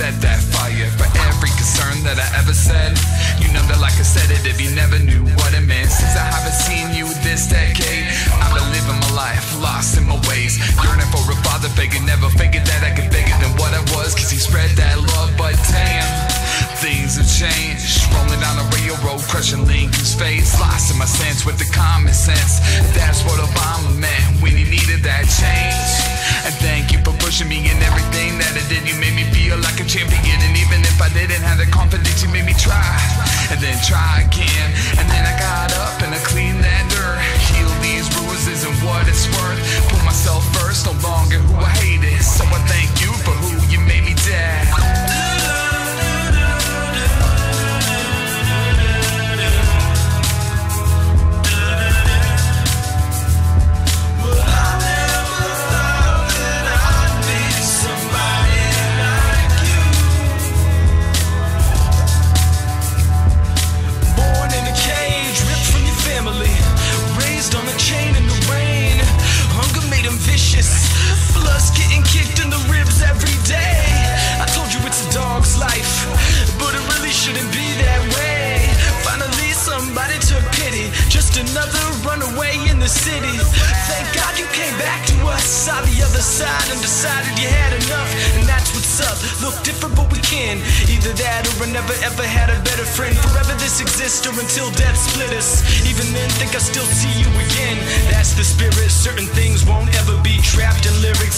set that fire. For every concern that I ever said, you know that like I said it, if you never knew what it meant. Since I haven't seen you this decade, I've been living my life lost in my ways. Yearning for a father figure, never figured that I could bigger than what I was. Cause he spread that love, but damn. Things have changed. Rolling down a railroad, crushing Lincoln's face. Lost in my sense with the common sense. That's what Obama meant when he needed that change. And thank you for pushing me in everything that I did. You made me feel like a champion. And even if I didn't have the confidence, you made me try. And then try again. And then I got up and I cleaned that dirt. Healed these bruises and what it's worth. Another runaway in the city. Thank God you came back to us. Saw the other side and decided you had enough. And that's what's up. Look different, but we can. Either that or I never ever had a better friend. Forever this exists or until death split us. Even then, think I still see you again. That's the spirit. Certain things won't ever be trapped in lyrics,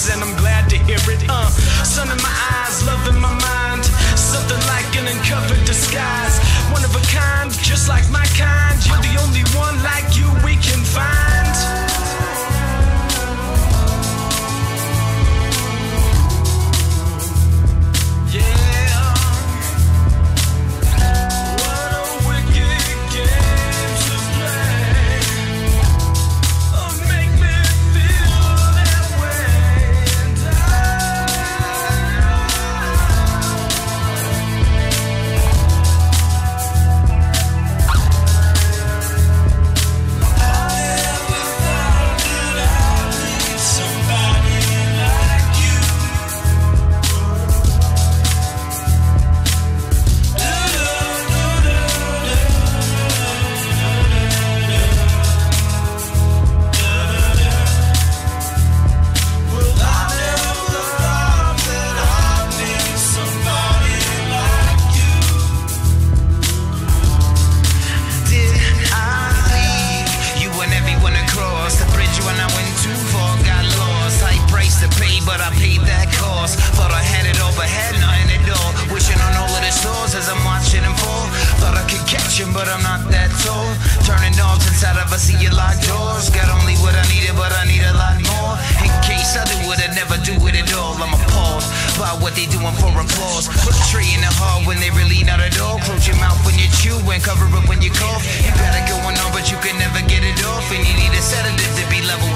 tour. Turning on inside of a see a doors. Got only what I needed, but I need a lot more. In case I do what I never do with it all, I'm appalled by what they doing for applause. Put a tree in the hall when they really not at all. Close your mouth when you chew and cover up when you cough. You got it going on, but you can never get it off. And you need a sedative to be level